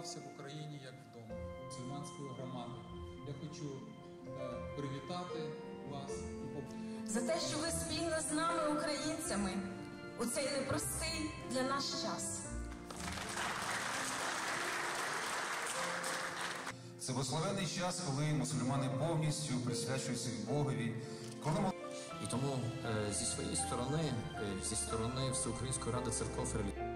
почувався в Україні як вдома, мусульманської громади. Я хочу е, привітати вас за те, що ви спільно з нами, українцями, у цей непростий для нас час. Це благословенний час, коли мусульмани повністю присвячують собі Богові, коли І тому е, зі своєї сторони, е, зі сторони Всеукраїнської ради церков релігій.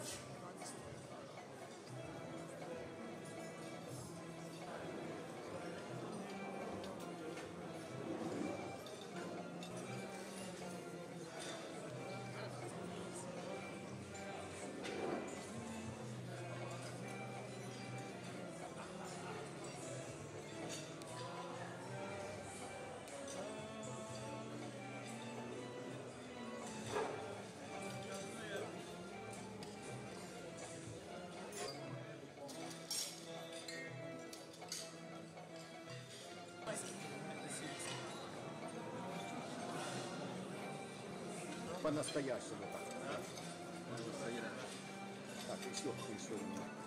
church. По-настоящему так. Так, еще, еще.